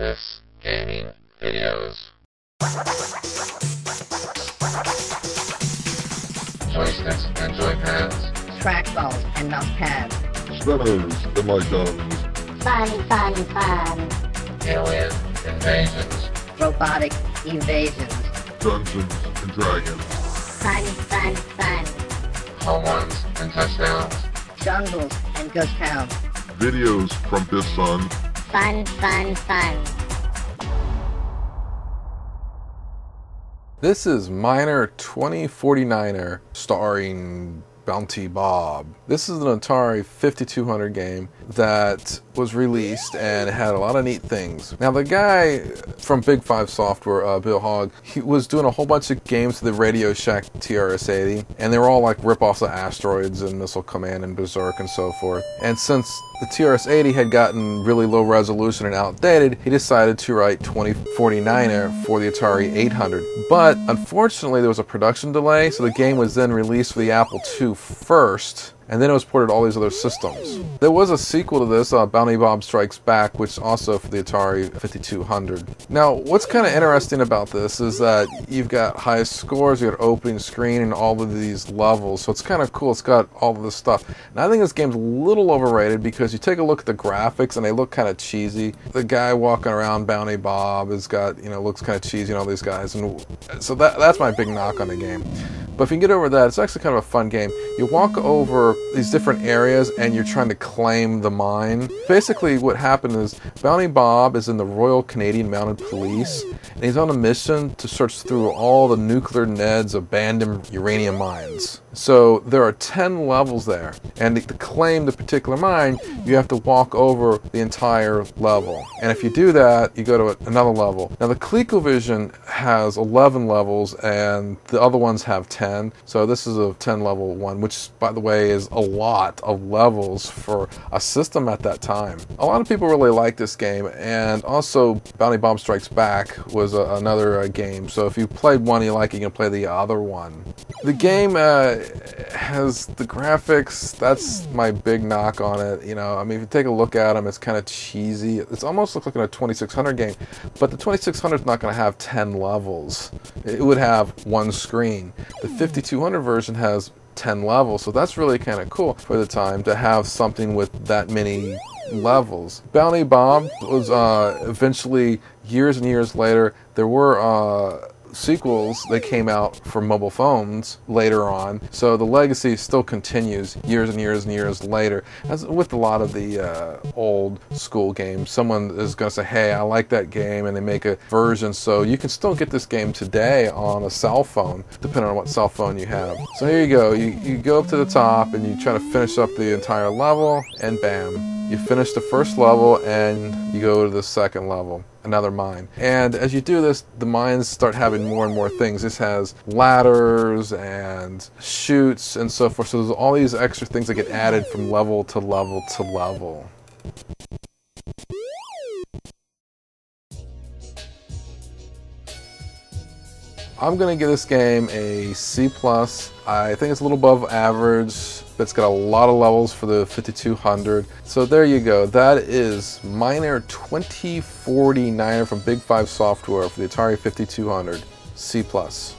Biff's Gaming Videos. Joysticks and joypads. trackballs and mouse pads, Spinners and my guns. Fun, fun, fun. Alien invasions. robotic evasions, Dungeons and Dragons. Fun, fun, fun. Home runs and touchdowns. jungles and ghost towns, Videos from this son. Fun, fun, fun. This is Miner 2049er starring Bounty Bob. This is an Atari 5200 game that was released and had a lot of neat things. Now the guy from Big Five Software, uh, Bill Hogg, he was doing a whole bunch of games for the Radio Shack TRS-80 and they were all like rip-offs of Asteroids and Missile Command and Berserk and so forth. And since the TRS-80 had gotten really low resolution and outdated, he decided to write 2049er for the Atari 800. But unfortunately, there was a production delay, so the game was then released for the Apple II first, and then it was ported to all these other systems. There was a sequel to this, uh, Bounty Bob Strikes Back, which also for the Atari 5200. Now, what's kind of interesting about this is that you've got high scores, you've got opening screen, and all of these levels, so it's kind of cool. It's got all of this stuff. And I think this game's a little overrated because you take a look at the graphics and they look kind of cheesy. The guy walking around Bounty Bob has got, you know, looks kind of cheesy and all these guys, and so that that's my big knock on the game. But if you can get over that, it's actually kind of a fun game. You walk over these different areas and you're trying to claim the mine. Basically, what happened is Bounty Bob is in the Royal Canadian Mounted Police and he's on a mission to search through all the nuclear Ned's abandoned uranium mines. So there are 10 levels there, and to claim the particular mine, you have to walk over the entire level. And if you do that, you go to another level. Now the ColecoVision has 11 levels, and the other ones have 10. So this is a 10 level one, which by the way is a lot of levels for a system at that time. A lot of people really like this game, and also Bounty Bob Strikes Back was a, another uh, game. So if you played one you like, you can play the other one. The game uh, has the graphics. That's my big knock on it. You know, I mean, if you take a look at them, it's kind of cheesy. It's almost looks like a 2600 game, but the 2600 is not going to have 10 levels. It would have one screen. The 5200 version has 10 levels, so that's really kind of cool for the time to have something with that many levels. Bounty Bob was uh, eventually years and years later. There were uh, sequels that came out for mobile phones later on, so the legacy still continues years and years and years later. As with a lot of the uh, old school games, someone is going to say, "Hey, I like that game," and they make a version. So you can still get this game today on a cell phone, depending on what cell phone you have. So here you go. You, you go up to the top and you try to finish up the entire level, and bam. You finish the first level and you go to the second level, another mine. And as you do this, the mines start having more and more things. This has ladders and chutes and so forth. So there's all these extra things that get added from level to level to level. I'm gonna give this game a C plus. I think it's a little above average, but it's got a lot of levels for the 5200. So there you go. That is Miner 2049 from Big Five Software for the Atari 5200. C plus.